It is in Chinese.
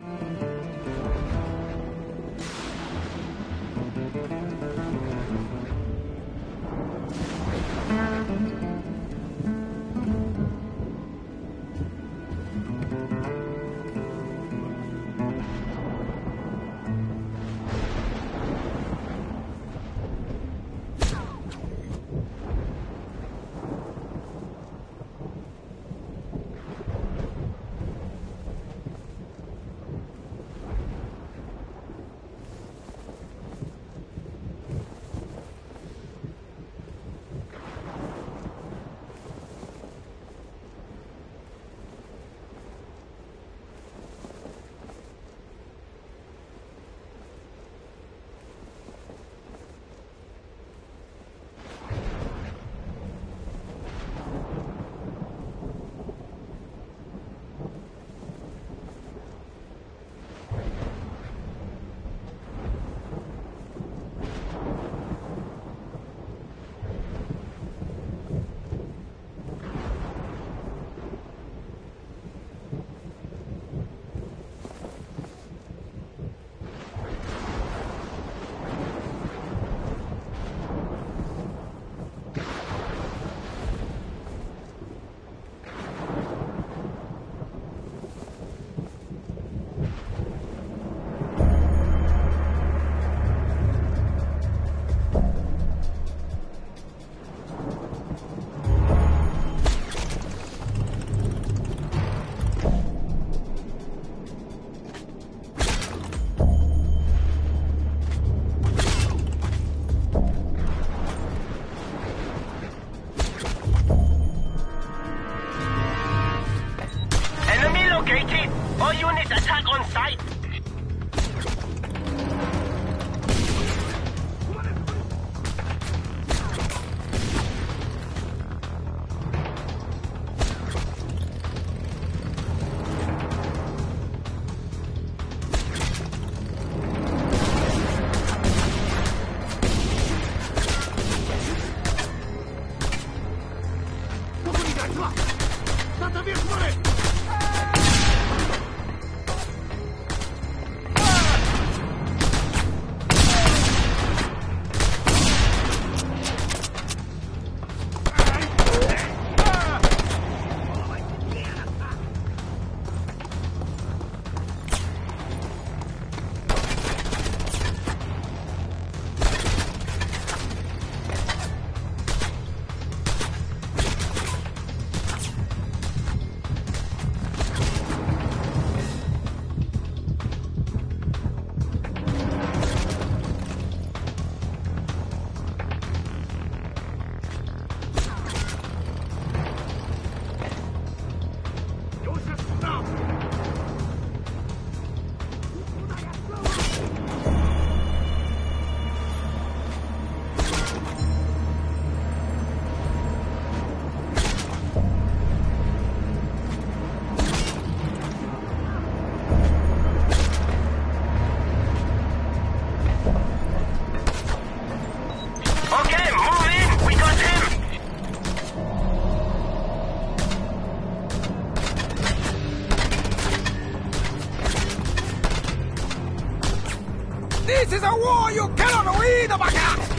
うん。了，那咱别也出来。War you cannot win, Baka!